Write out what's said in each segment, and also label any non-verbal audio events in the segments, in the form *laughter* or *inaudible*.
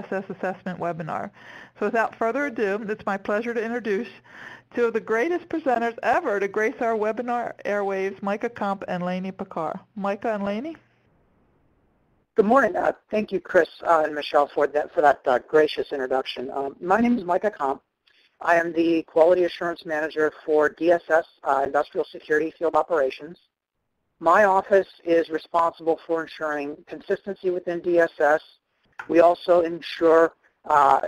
DSS assessment webinar. So without further ado, it's my pleasure to introduce two of the greatest presenters ever to grace our webinar airwaves, Micah Comp and Lainey Picard. Micah and Lainey? Good morning. Uh, thank you, Chris uh, and Michelle, for that, for that uh, gracious introduction. Um, my name is Micah Comp. I am the Quality Assurance Manager for DSS uh, Industrial Security Field Operations. My office is responsible for ensuring consistency within DSS. We also ensure uh,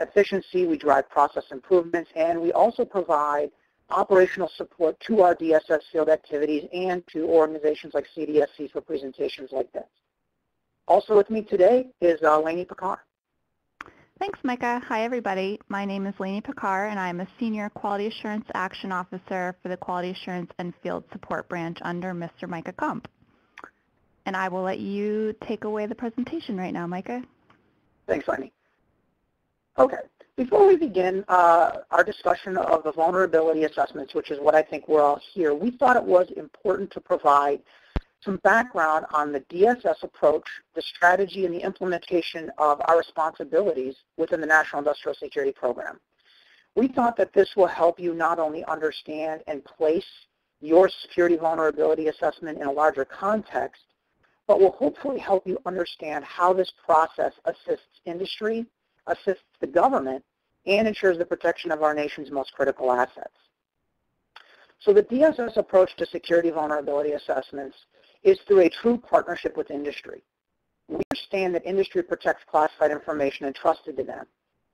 efficiency, we drive process improvements, and we also provide operational support to our DSS field activities and to organizations like CDSE for presentations like this. Also with me today is uh, Lainey Picard. Thanks, Micah. Hi, everybody. My name is Lainey Picard, and I'm a Senior Quality Assurance Action Officer for the Quality Assurance and Field Support Branch under Mr. Micah Comp. And I will let you take away the presentation right now, Micah. Thanks, Lainey. Okay. Before we begin uh, our discussion of the vulnerability assessments, which is what I think we're all here, we thought it was important to provide some background on the DSS approach, the strategy, and the implementation of our responsibilities within the National Industrial Security Program. We thought that this will help you not only understand and place your security vulnerability assessment in a larger context, but will hopefully help you understand how this process assists industry, assists the government, and ensures the protection of our nation's most critical assets. So the DSS approach to security vulnerability assessments is through a true partnership with industry. We understand that industry protects classified information entrusted to them,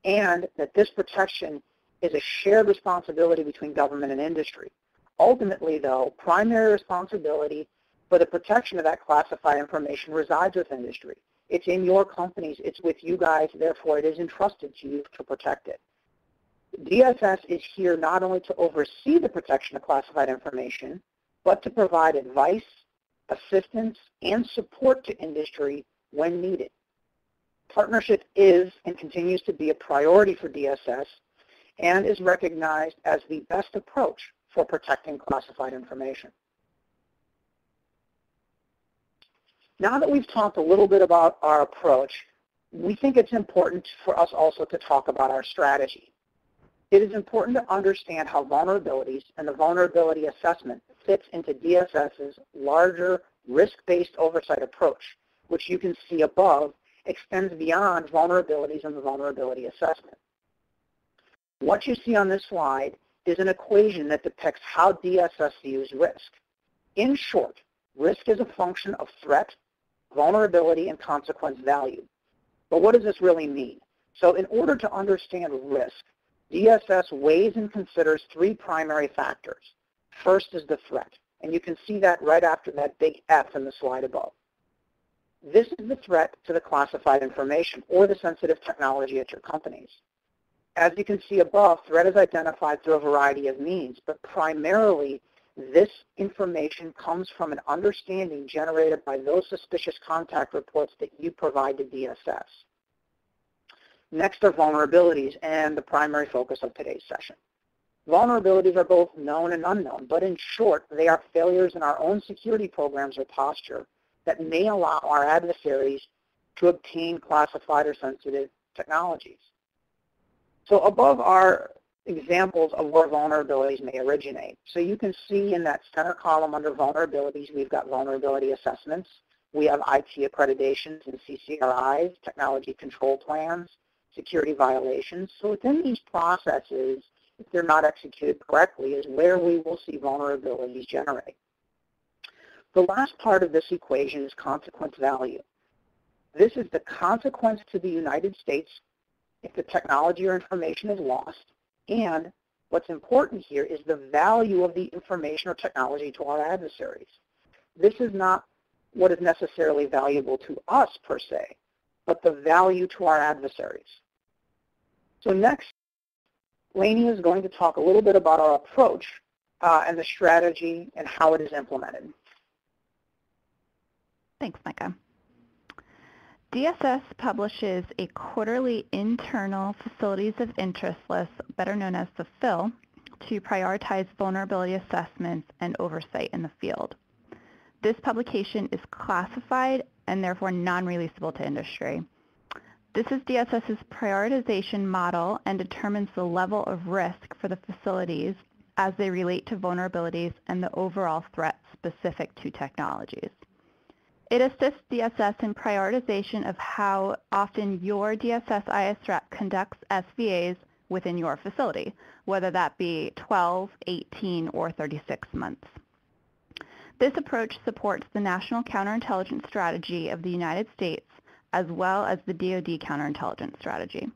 and that this protection is a shared responsibility between government and industry. Ultimately, though, primary responsibility for the protection of that classified information resides with industry. It's in your companies, it's with you guys, therefore it is entrusted to you to protect it. DSS is here not only to oversee the protection of classified information, but to provide advice, assistance, and support to industry when needed. Partnership is and continues to be a priority for DSS and is recognized as the best approach for protecting classified information. Now that we've talked a little bit about our approach, we think it's important for us also to talk about our strategy. It is important to understand how vulnerabilities and the vulnerability assessment fits into DSS's larger risk-based oversight approach, which you can see above extends beyond vulnerabilities and the vulnerability assessment. What you see on this slide is an equation that depicts how DSS views risk. In short, risk is a function of threat, vulnerability, and consequence value. But what does this really mean? So in order to understand risk, DSS weighs and considers three primary factors. First is the threat, and you can see that right after that big F in the slide above. This is the threat to the classified information or the sensitive technology at your companies. As you can see above, threat is identified through a variety of means, but primarily this information comes from an understanding generated by those suspicious contact reports that you provide to DSS. Next are vulnerabilities and the primary focus of today's session. Vulnerabilities are both known and unknown, but in short, they are failures in our own security programs or posture that may allow our adversaries to obtain classified or sensitive technologies. So above are examples of where vulnerabilities may originate. So you can see in that center column under vulnerabilities, we've got vulnerability assessments. We have IT accreditations and CCRIs, technology control plans, security violations. So within these processes, if they're not executed correctly, is where we will see vulnerabilities generate. The last part of this equation is consequence value. This is the consequence to the United States if the technology or information is lost, and what's important here is the value of the information or technology to our adversaries. This is not what is necessarily valuable to us per se, but the value to our adversaries. So next, Lainey is going to talk a little bit about our approach uh, and the strategy and how it is implemented. Thanks, Micah. DSS publishes a quarterly internal Facilities of Interest list, better known as the FIL, to prioritize vulnerability assessments and oversight in the field. This publication is classified and therefore non-releasable to industry. This is DSS's prioritization model and determines the level of risk for the facilities as they relate to vulnerabilities and the overall threat specific to technologies. It assists DSS in prioritization of how often your DSS IS threat conducts SVAs within your facility, whether that be 12, 18, or 36 months. This approach supports the National Counterintelligence Strategy of the United States as well as the DoD counterintelligence strategy.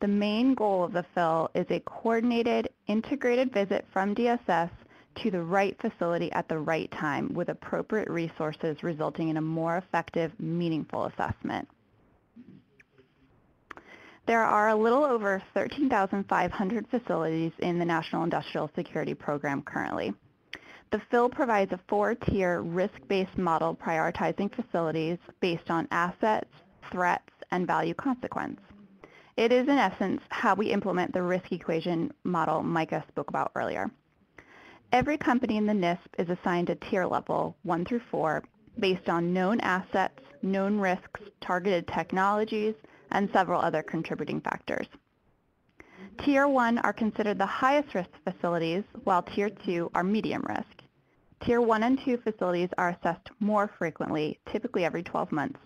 The main goal of the FIL is a coordinated, integrated visit from DSS to the right facility at the right time with appropriate resources resulting in a more effective, meaningful assessment. There are a little over 13,500 facilities in the National Industrial Security Program currently. The FIL provides a four-tier risk-based model prioritizing facilities based on assets, threats, and value consequence. It is in essence how we implement the risk equation model Micah spoke about earlier. Every company in the NISP is assigned a tier level, 1 through 4, based on known assets, known risks, targeted technologies, and several other contributing factors. Tier 1 are considered the highest risk facilities, while Tier 2 are medium risk. Tier 1 and 2 facilities are assessed more frequently, typically every 12 months,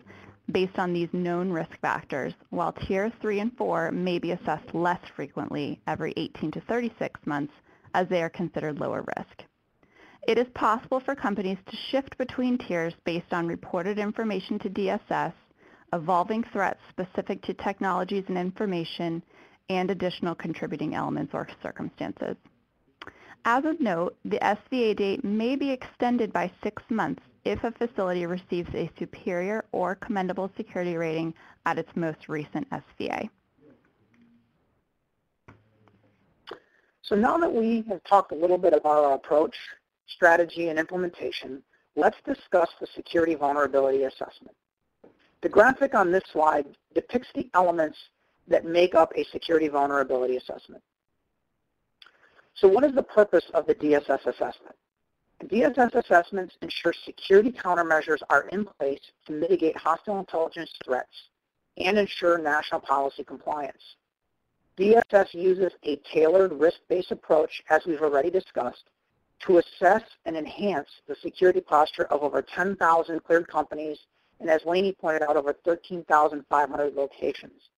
based on these known risk factors, while Tier 3 and 4 may be assessed less frequently, every 18 to 36 months, as they are considered lower risk. It is possible for companies to shift between tiers based on reported information to DSS, evolving threats specific to technologies and information, and additional contributing elements or circumstances. As of note, the SVA date may be extended by six months if a facility receives a superior or commendable security rating at its most recent SVA. So now that we have talked a little bit about our approach, strategy, and implementation, let's discuss the security vulnerability assessment. The graphic on this slide depicts the elements that make up a security vulnerability assessment. So what is the purpose of the DSS assessment? The DSS assessments ensure security countermeasures are in place to mitigate hostile intelligence threats and ensure national policy compliance. DSS uses a tailored risk-based approach, as we've already discussed, to assess and enhance the security posture of over 10,000 cleared companies and, as Lainey pointed out, over 13,500 locations.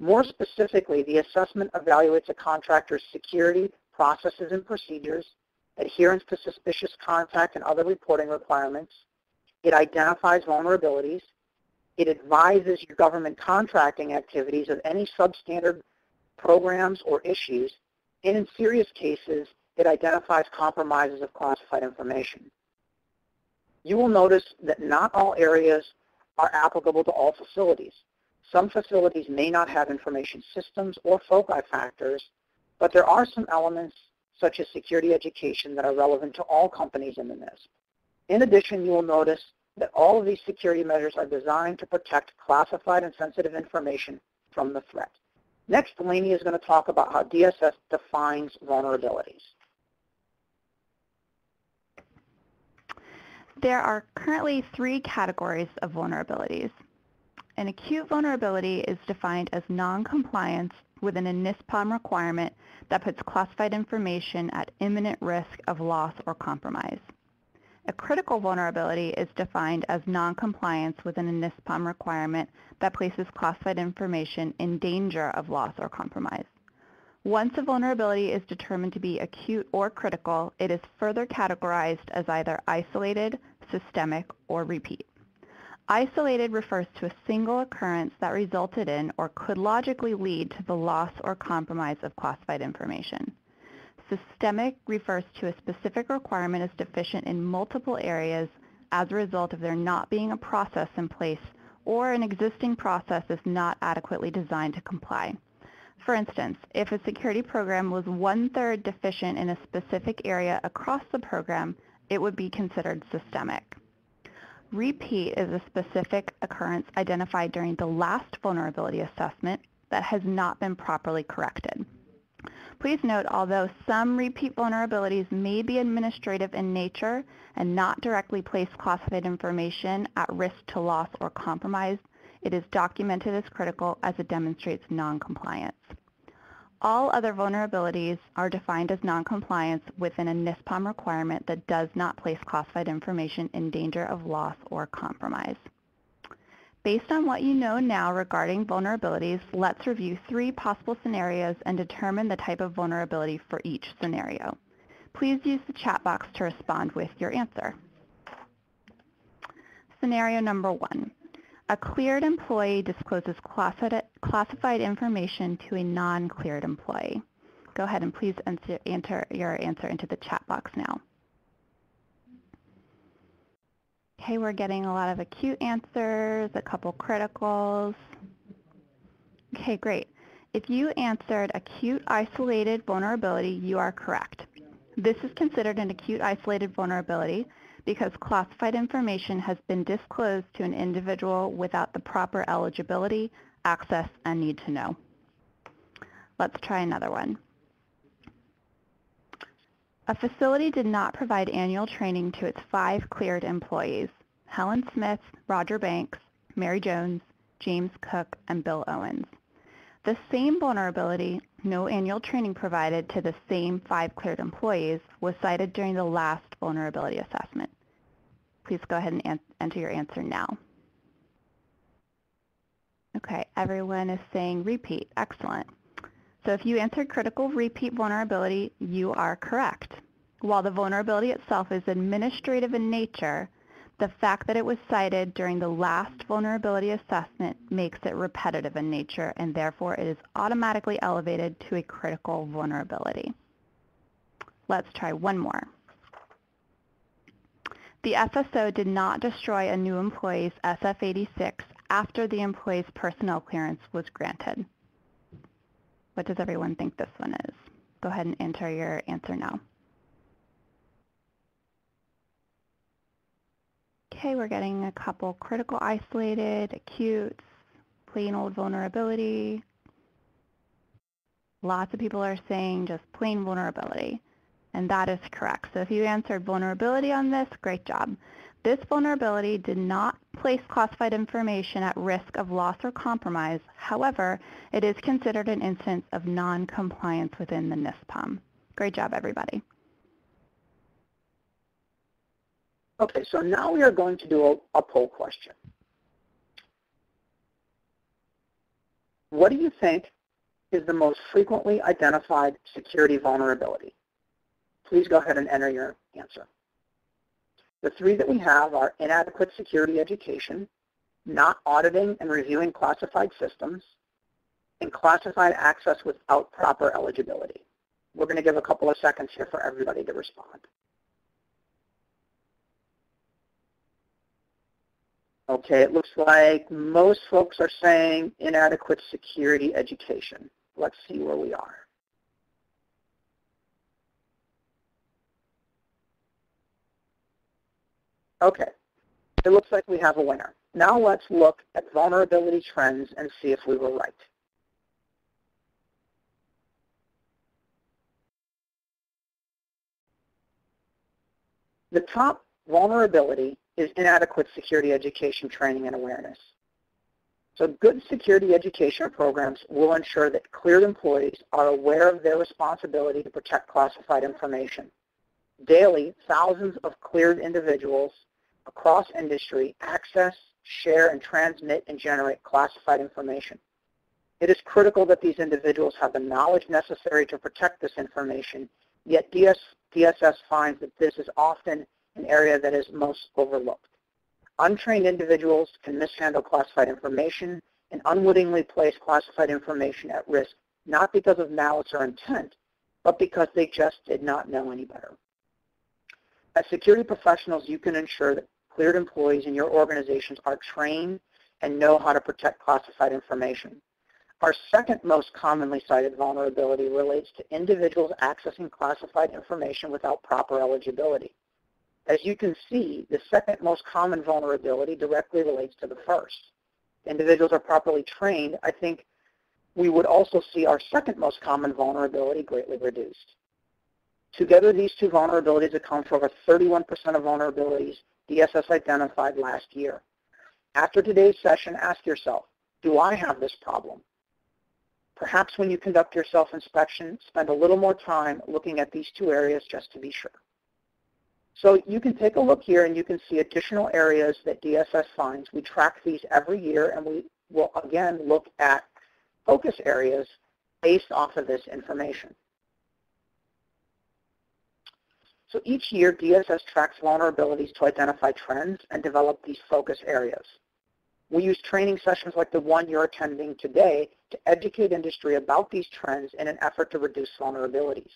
More specifically, the assessment evaluates a contractor's security processes and procedures, adherence to suspicious contact and other reporting requirements. It identifies vulnerabilities. It advises your government contracting activities of any substandard programs or issues. And in serious cases, it identifies compromises of classified information. You will notice that not all areas are applicable to all facilities. Some facilities may not have information systems or FOCI factors but there are some elements, such as security education, that are relevant to all companies in the NISP. In addition, you will notice that all of these security measures are designed to protect classified and sensitive information from the threat. Next, Delaney is going to talk about how DSS defines vulnerabilities. There are currently three categories of vulnerabilities. An acute vulnerability is defined as noncompliance within a NISPOM requirement that puts classified information at imminent risk of loss or compromise. A critical vulnerability is defined as noncompliance within a NISPOM requirement that places classified information in danger of loss or compromise. Once a vulnerability is determined to be acute or critical, it is further categorized as either isolated, systemic, or repeat. Isolated refers to a single occurrence that resulted in or could logically lead to the loss or compromise of classified information. Systemic refers to a specific requirement is deficient in multiple areas as a result of there not being a process in place or an existing process is not adequately designed to comply. For instance, if a security program was one-third deficient in a specific area across the program, it would be considered systemic. Repeat is a specific occurrence identified during the last vulnerability assessment that has not been properly corrected. Please note, although some repeat vulnerabilities may be administrative in nature and not directly place classified information at risk to loss or compromise, It is documented as critical as it demonstrates noncompliance. All other vulnerabilities are defined as noncompliance within a NISPOM requirement that does not place classified information in danger of loss or compromise. Based on what you know now regarding vulnerabilities, let's review three possible scenarios and determine the type of vulnerability for each scenario. Please use the chat box to respond with your answer. Scenario number one. A cleared employee discloses classified information to a non-cleared employee. Go ahead and please enter, your answer into the chat box now. Okay, we're getting a lot of acute answers, a couple criticals. Okay, great. If you answered acute isolated vulnerability, you are correct. This is considered an acute isolated vulnerability because classified information has been disclosed to an individual without the proper eligibility, access, and need to know. Let's try another one. A facility did not provide annual training to its five cleared employees, Helen Smith, Roger Banks, Mary Jones, James Cook, and Bill Owens. The same vulnerability, no annual training provided to the same five cleared employees, was cited during the last vulnerability assessment. Please go ahead and enter your answer now. Okay, everyone is saying repeat. Excellent. So if you answered critical repeat vulnerability, you are correct. While the vulnerability itself is administrative in nature, the fact that it was cited during the last vulnerability assessment makes it repetitive in nature, and therefore it is automatically elevated to a critical vulnerability. Let's try one more. The FSO did not destroy a new employee's SF-86 after the employee's personnel clearance was granted. What does everyone think this one is? Go ahead and enter your answer now. Okay, we're getting a couple critical isolated, acute, plain old vulnerability. Lots of people are saying just plain vulnerability and that is correct. So if you answered vulnerability on this, great job. This vulnerability did not place classified information at risk of loss or compromise. However, it is considered an instance of non-compliance within the NISPOM. Great job, everybody. Okay, so now we are going to do a, a poll question. What do you think is the most frequently identified security vulnerability? please go ahead and enter your answer. The three that we have are inadequate security education, not auditing and reviewing classified systems, and classified access without proper eligibility. We're going to give a couple of seconds here for everybody to respond. Okay, it looks like most folks are saying inadequate security education. Let's see where we are. Okay, it looks like we have a winner. Now let's look at vulnerability trends and see if we were right. The top vulnerability is inadequate security education training and awareness. So good security education programs will ensure that cleared employees are aware of their responsibility to protect classified information. Daily, thousands of cleared individuals across industry access, share, and transmit and generate classified information. It is critical that these individuals have the knowledge necessary to protect this information, yet DS, DSS finds that this is often an area that is most overlooked. Untrained individuals can mishandle classified information and unwittingly place classified information at risk, not because of malice or intent, but because they just did not know any better. As security professionals, you can ensure that cleared employees in your organizations are trained and know how to protect classified information. Our second most commonly cited vulnerability relates to individuals accessing classified information without proper eligibility. As you can see, the second most common vulnerability directly relates to the first. Individuals are properly trained, I think we would also see our second most common vulnerability greatly reduced. Together, these two vulnerabilities account for over 31% of vulnerabilities DSS identified last year. After today's session, ask yourself, do I have this problem? Perhaps when you conduct your self-inspection, spend a little more time looking at these two areas just to be sure. So you can take a look here and you can see additional areas that DSS finds. We track these every year and we will again look at focus areas based off of this information. So each year, DSS tracks vulnerabilities to identify trends and develop these focus areas. We use training sessions like the one you're attending today to educate industry about these trends in an effort to reduce vulnerabilities.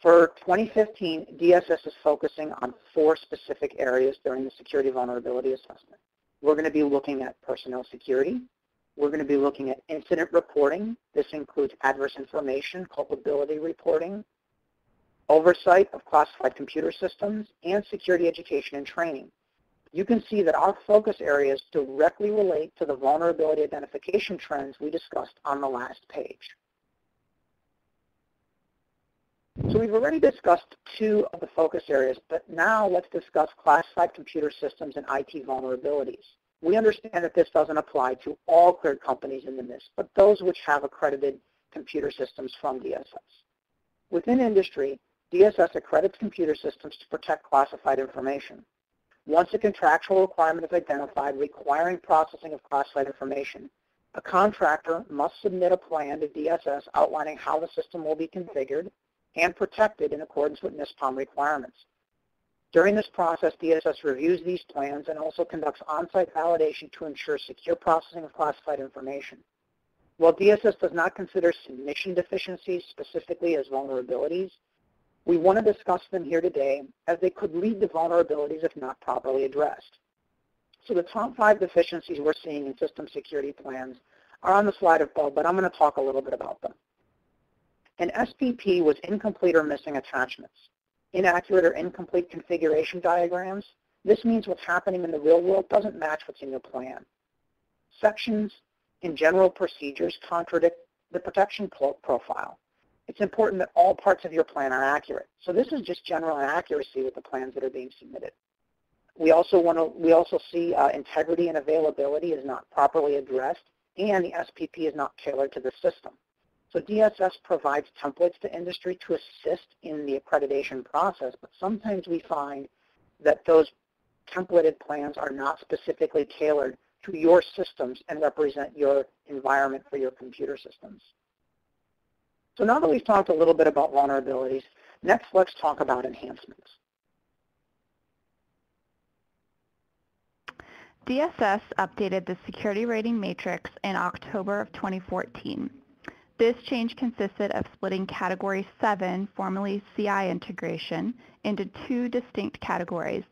For 2015, DSS is focusing on four specific areas during the security vulnerability assessment. We're going to be looking at personnel security. We're going to be looking at incident reporting. This includes adverse information, culpability reporting, oversight of classified computer systems, and security education and training. You can see that our focus areas directly relate to the vulnerability identification trends we discussed on the last page. So we've already discussed two of the focus areas, but now let's discuss classified computer systems and IT vulnerabilities. We understand that this doesn't apply to all cleared companies in the NISP, but those which have accredited computer systems from DSS. Within industry, DSS accredits computer systems to protect classified information. Once a contractual requirement is identified requiring processing of classified information, a contractor must submit a plan to DSS outlining how the system will be configured, and protected in accordance with NISPOM requirements. During this process, DSS reviews these plans and also conducts on-site validation to ensure secure processing of classified information. While DSS does not consider submission deficiencies specifically as vulnerabilities, we want to discuss them here today as they could lead to vulnerabilities if not properly addressed. So the top five deficiencies we're seeing in system security plans are on the slide above, but I'm going to talk a little bit about them. An SSP was incomplete or missing attachments, inaccurate or incomplete configuration diagrams. This means what's happening in the real world doesn't match what's in your plan. Sections in general procedures contradict the protection profile. It's important that all parts of your plan are accurate. So this is just general inaccuracy with the plans that are being submitted. We also want to we also see uh, integrity and availability is not properly addressed, and the SSP is not tailored to the system. So DSS provides templates to industry to assist in the accreditation process, but sometimes we find that those templated plans are not specifically tailored to your systems and represent your environment for your computer systems. So now that we've talked a little bit about vulnerabilities, next let's talk about enhancements. DSS updated the security rating matrix in October of 2014. This change consisted of splitting Category 7, formerly CI integration, into two distinct categories,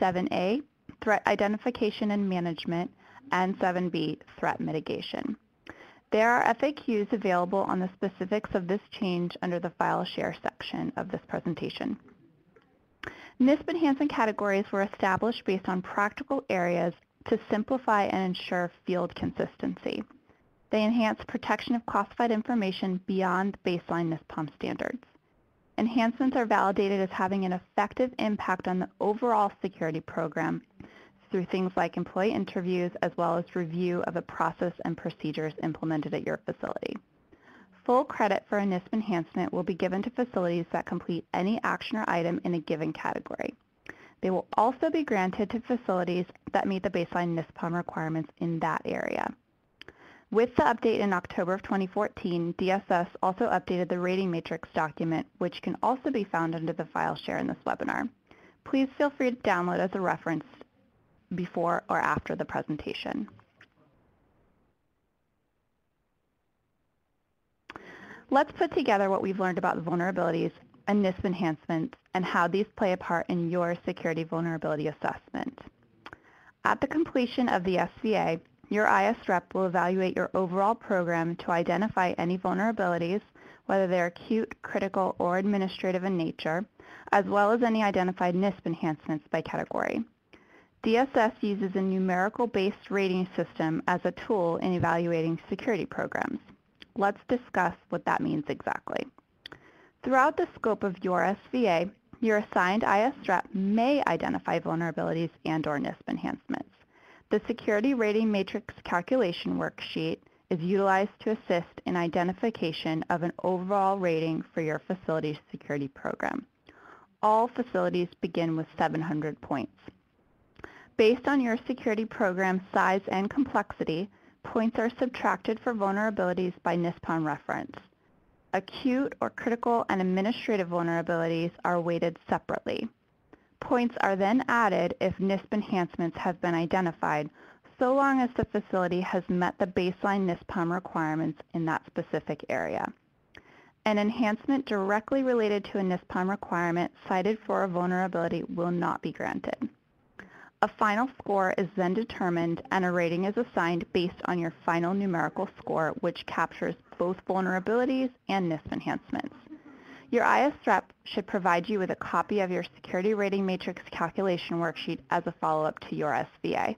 7A, Threat Identification and Management, and 7B, Threat Mitigation. There are FAQs available on the specifics of this change under the File Share section of this presentation. NISP enhancement categories were established based on practical areas to simplify and ensure field consistency. They enhance protection of classified information beyond baseline NISPOM standards. Enhancements are validated as having an effective impact on the overall security program through things like employee interviews as well as review of the process and procedures implemented at your facility. Full credit for a NISP enhancement will be given to facilities that complete any action or item in a given category. They will also be granted to facilities that meet the baseline NISPOM requirements in that area. With the update in October of 2014, DSS also updated the rating matrix document, which can also be found under the file share in this webinar. Please feel free to download as a reference before or after the presentation. Let's put together what we've learned about vulnerabilities and NISP enhancements and how these play a part in your security vulnerability assessment. At the completion of the SVA, your IS rep will evaluate your overall program to identify any vulnerabilities, whether they're acute, critical, or administrative in nature, as well as any identified NISP enhancements by category. DSS uses a numerical-based rating system as a tool in evaluating security programs. Let's discuss what that means exactly. Throughout the scope of your SVA, your assigned IS rep may identify vulnerabilities and or NISP enhancements. The Security Rating Matrix Calculation Worksheet is utilized to assist in identification of an overall rating for your facility's security program. All facilities begin with 700 points. Based on your security program size and complexity, points are subtracted for vulnerabilities by NISPOM reference. Acute or critical and administrative vulnerabilities are weighted separately. Points are then added if NISP enhancements have been identified, so long as the facility has met the baseline NISPOM requirements in that specific area. An enhancement directly related to a NISPOM requirement cited for a vulnerability will not be granted. A final score is then determined and a rating is assigned based on your final numerical score, which captures both vulnerabilities and NISP enhancements. Your IS rep should provide you with a copy of your security rating matrix calculation worksheet as a follow-up to your SVA.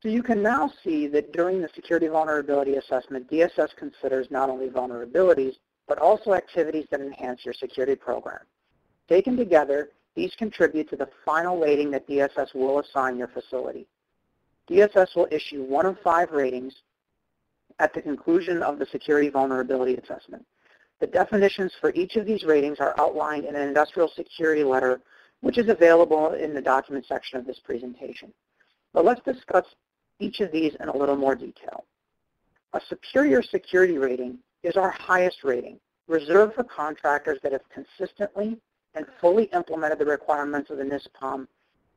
So you can now see that during the security vulnerability assessment, DSS considers not only vulnerabilities, but also activities that enhance your security program. Taken together, these contribute to the final rating that DSS will assign your facility. DSS will issue one of five ratings at the conclusion of the security vulnerability assessment. The definitions for each of these ratings are outlined in an industrial security letter, which is available in the document section of this presentation. But let's discuss each of these in a little more detail. A superior security rating is our highest rating, reserved for contractors that have consistently and fully implemented the requirements of the NISPOM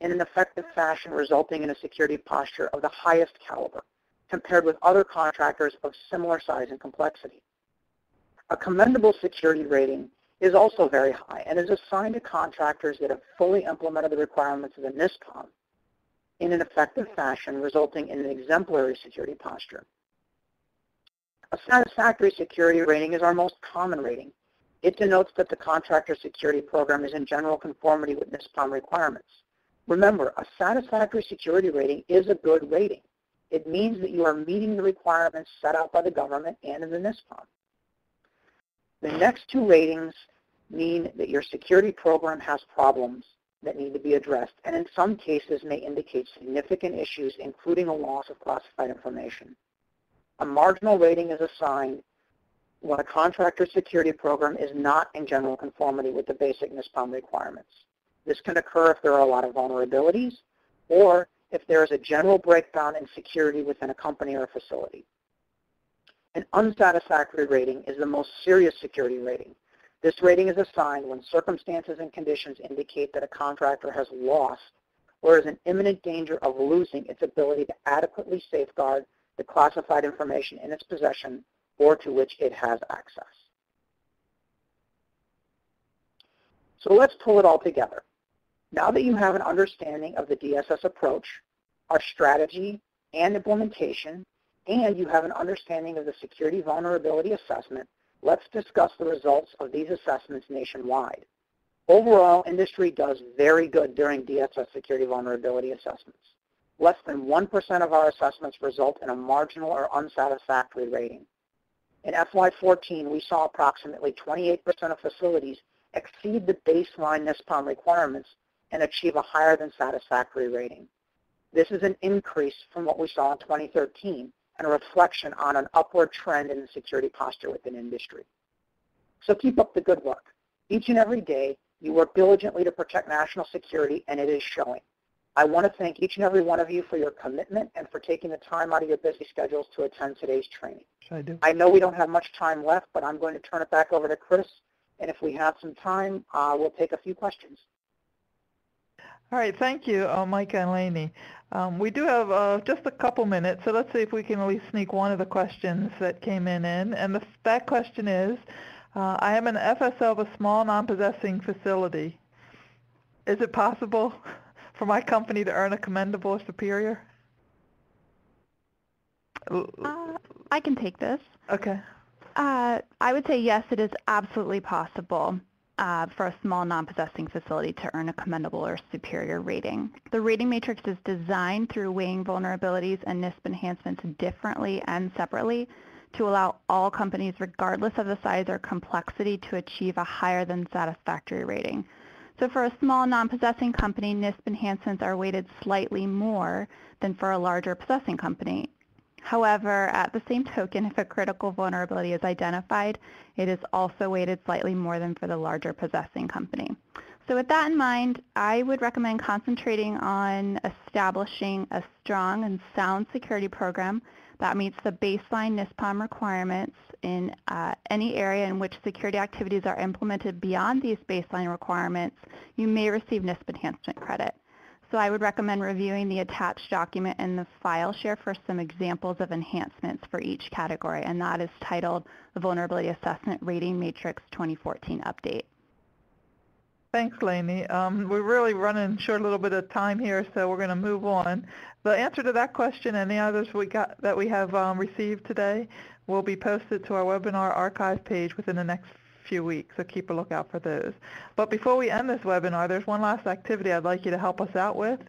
in an effective fashion resulting in a security posture of the highest caliber compared with other contractors of similar size and complexity. A commendable security rating is also very high and is assigned to contractors that have fully implemented the requirements of the NISPOM in an effective fashion resulting in an exemplary security posture. A satisfactory security rating is our most common rating it denotes that the contractor security program is in general conformity with NISPOM requirements. Remember, a satisfactory security rating is a good rating. It means that you are meeting the requirements set out by the government and in the NISPOM. The next two ratings mean that your security program has problems that need to be addressed, and in some cases may indicate significant issues, including a loss of classified information. A marginal rating is assigned when a contractor security program is not in general conformity with the basic NISPOM requirements. This can occur if there are a lot of vulnerabilities or if there is a general breakdown in security within a company or facility. An unsatisfactory rating is the most serious security rating. This rating is assigned when circumstances and conditions indicate that a contractor has lost or is in imminent danger of losing its ability to adequately safeguard the classified information in its possession or to which it has access. So let's pull it all together. Now that you have an understanding of the DSS approach, our strategy and implementation, and you have an understanding of the security vulnerability assessment, let's discuss the results of these assessments nationwide. Overall, industry does very good during DSS security vulnerability assessments. Less than 1% of our assessments result in a marginal or unsatisfactory rating. In FY14, we saw approximately 28% of facilities exceed the baseline NISPOM requirements and achieve a higher than satisfactory rating. This is an increase from what we saw in 2013 and a reflection on an upward trend in the security posture within industry. So keep up the good work. Each and every day, you work diligently to protect national security, and it is showing. I want to thank each and every one of you for your commitment and for taking the time out of your busy schedules to attend today's training. I do. I know we don't have much time left, but I'm going to turn it back over to Chris, and if we have some time, uh, we'll take a few questions. All right, thank you, uh, Micah and Lainey. Um, we do have uh, just a couple minutes, so let's see if we can at least sneak one of the questions that came in in. And the, that question is, uh, I am an FSO of a small non-possessing facility. Is it possible *laughs* for my company to earn a commendable or superior? Uh, I can take this. Okay. Uh, I would say yes, it is absolutely possible uh, for a small non-possessing facility to earn a commendable or superior rating. The rating matrix is designed through weighing vulnerabilities and NISP enhancements differently and separately to allow all companies, regardless of the size or complexity, to achieve a higher than satisfactory rating. So for a small non-possessing company, NISP enhancements are weighted slightly more than for a larger possessing company. However, at the same token, if a critical vulnerability is identified, it is also weighted slightly more than for the larger possessing company. So with that in mind, I would recommend concentrating on establishing a strong and sound security program that meets the baseline NISPOM requirements in uh, any area in which security activities are implemented beyond these baseline requirements, you may receive NISP enhancement credit. So I would recommend reviewing the attached document in the file share for some examples of enhancements for each category, and that is titled Vulnerability Assessment Rating Matrix 2014 Update. Thanks, Lainey. Um, we're really running short a little bit of time here, so we're going to move on. The answer to that question and the others we got that we have um, received today will be posted to our webinar archive page within the next few weeks, so keep a lookout for those. But before we end this webinar, there's one last activity I'd like you to help us out with,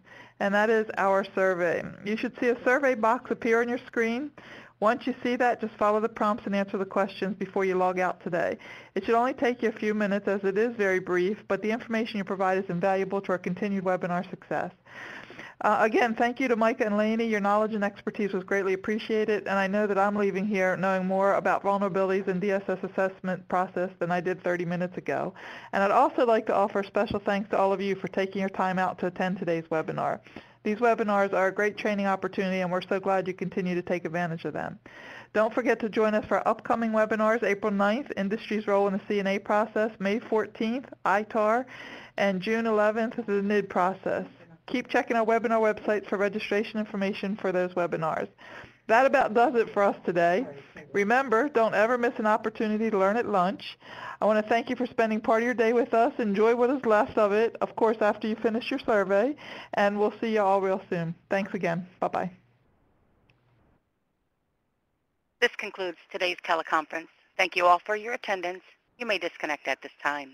and that is our survey. You should see a survey box appear on your screen. Once you see that, just follow the prompts and answer the questions before you log out today. It should only take you a few minutes as it is very brief, but the information you provide is invaluable to our continued webinar success. Uh, again, thank you to Micah and Lainey. Your knowledge and expertise was greatly appreciated, and I know that I'm leaving here knowing more about vulnerabilities and DSS assessment process than I did 30 minutes ago. And I'd also like to offer special thanks to all of you for taking your time out to attend today's webinar. These webinars are a great training opportunity, and we're so glad you continue to take advantage of them. Don't forget to join us for upcoming webinars, April 9th, Industry's Role in the CNA Process, May 14th, ITAR, and June 11th, the NID process. Keep checking our webinar websites for registration information for those webinars. That about does it for us today. Remember, don't ever miss an opportunity to learn at lunch. I want to thank you for spending part of your day with us. Enjoy what is left of it, of course, after you finish your survey, and we'll see you all real soon. Thanks again. Bye-bye. This concludes today's teleconference. Thank you all for your attendance. You may disconnect at this time.